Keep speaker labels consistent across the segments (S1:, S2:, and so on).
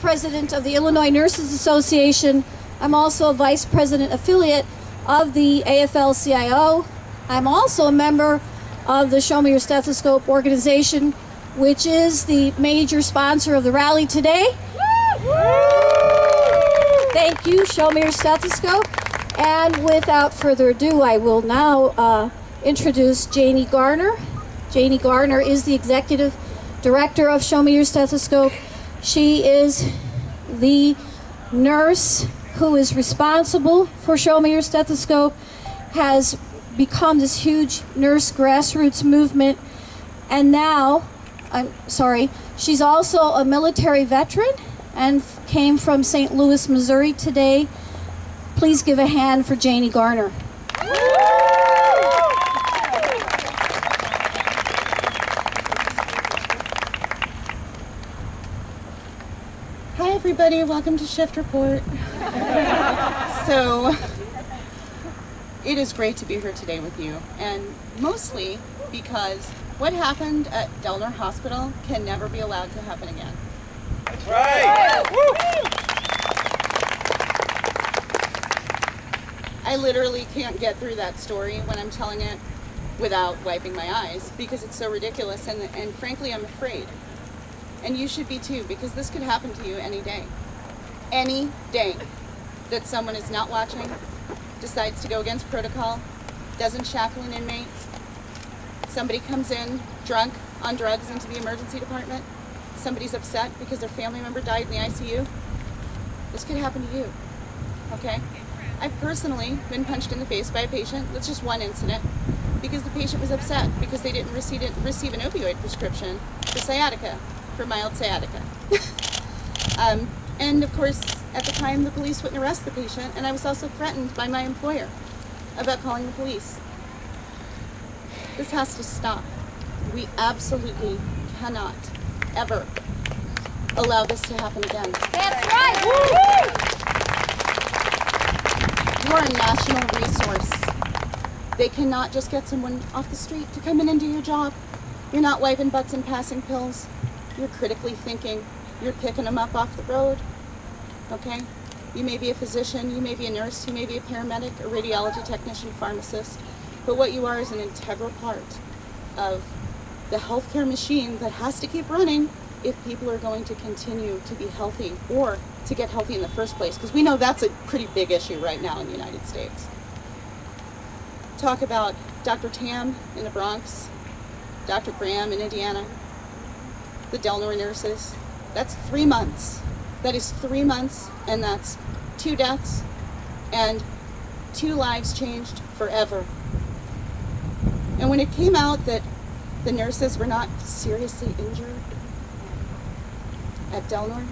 S1: president of the Illinois Nurses Association. I'm also a vice president affiliate of the AFL-CIO. I'm also a member of the Show Me Your Stethoscope organization, which is the major sponsor of the rally today. Thank you, Show Me Your Stethoscope. And without further ado, I will now uh, introduce Janie Garner. Janie Garner is the executive director of Show Me Your Stethoscope. She is the nurse who is responsible for Show Me Your Stethoscope, has become this huge nurse grassroots movement, and now, I'm sorry, she's also a military veteran and came from St. Louis, Missouri today. Please give a hand for Janie Garner.
S2: Everybody, welcome to Shift Report. so, it is great to be here today with you, and mostly because what happened at Delnor Hospital can never be allowed to happen again.
S3: That's right!
S2: I literally can't get through that story when I'm telling it without wiping my eyes because it's so ridiculous and, and frankly I'm afraid. And you should be too because this could happen to you any day. Any day that someone is not watching, decides to go against protocol, doesn't shackle an inmate, somebody comes in drunk on drugs into the emergency department, somebody's upset because their family member died in the ICU, this could happen to you, okay? I've personally been punched in the face by a patient, that's just one incident, because the patient was upset because they didn't receive, receive an opioid prescription for sciatica, for mild sciatica. um, and of course, at the time, the police wouldn't arrest the patient, and I was also threatened by my employer about calling the police. This has to stop. We absolutely cannot, ever, allow this to happen again.
S1: That's right!
S2: You are a national resource. They cannot just get someone off the street to come in and do your job. You're not wiping butts and passing pills. You're critically thinking. You're picking them up off the road. Okay? You may be a physician, you may be a nurse, you may be a paramedic, a radiology technician, pharmacist, but what you are is an integral part of the healthcare machine that has to keep running if people are going to continue to be healthy or to get healthy in the first place, because we know that's a pretty big issue right now in the United States. Talk about Dr. Tam in the Bronx, Dr. Graham in Indiana, the Delnor nurses. That's three months. That is three months, and that's two deaths and two lives changed forever. And when it came out that the nurses were not seriously injured at Delnor,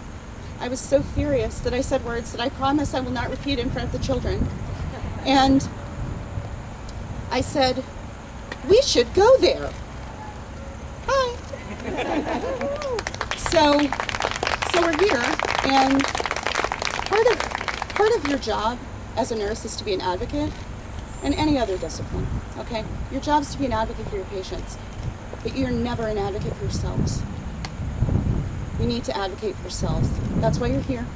S2: I was so furious that I said words that I promise I will not repeat in front of the children. And I said, we should go there. So, so we're here, and part of part of your job as a nurse is to be an advocate, and any other discipline. Okay, your job is to be an advocate for your patients, but you're never an advocate for yourselves. You need to advocate for yourselves. That's why you're here.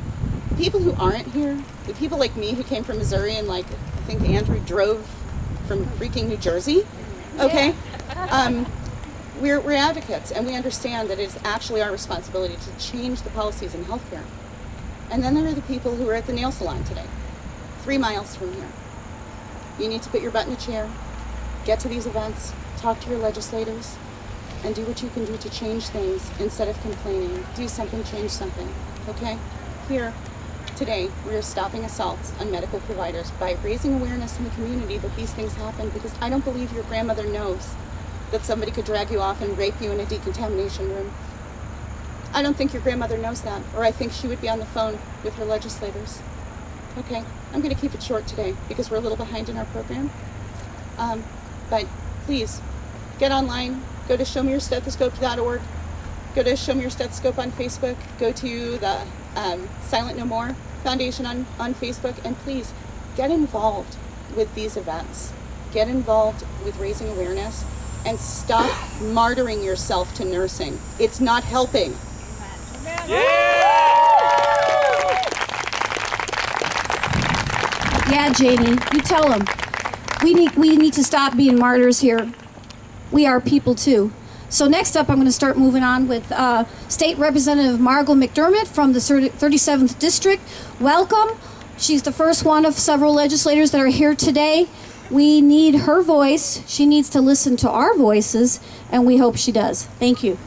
S2: People who aren't here, the people like me who came from Missouri and like I think Andrew drove from freaking New Jersey. Okay, um, we're, we're advocates and we understand that it's actually our responsibility to change the policies in healthcare. And then there are the people who are at the nail salon today, three miles from here. You need to put your butt in a chair, get to these events, talk to your legislators, and do what you can do to change things instead of complaining. Do something, change something. Okay? Here, today, we are stopping assaults on medical providers by raising awareness in the community that these things happen because I don't believe your grandmother knows that somebody could drag you off and rape you in a decontamination room. I don't think your grandmother knows that, or I think she would be on the phone with her legislators. Okay, I'm going to keep it short today because we're a little behind in our program. Um, but please, get online, go to showmeyourstethoscope.org, go to Show Me Your Stethoscope on Facebook, go to the um, Silent No More Foundation on, on Facebook, and please get involved with these events. Get involved with raising awareness and stop martyring yourself to nursing. It's not helping.
S3: Yeah,
S1: yeah Janie, you tell them. We need, we need to stop being martyrs here. We are people too. So next up, I'm going to start moving on with uh, State Representative Margo McDermed from the 37th District. Welcome. She's the first one of several legislators that are here today. We need her voice. She needs to listen to our voices, and we hope she does. Thank you.